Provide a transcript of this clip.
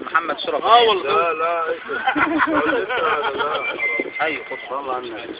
محمد شرف. آه والله. لا لا أيوه خد. صلى على النبي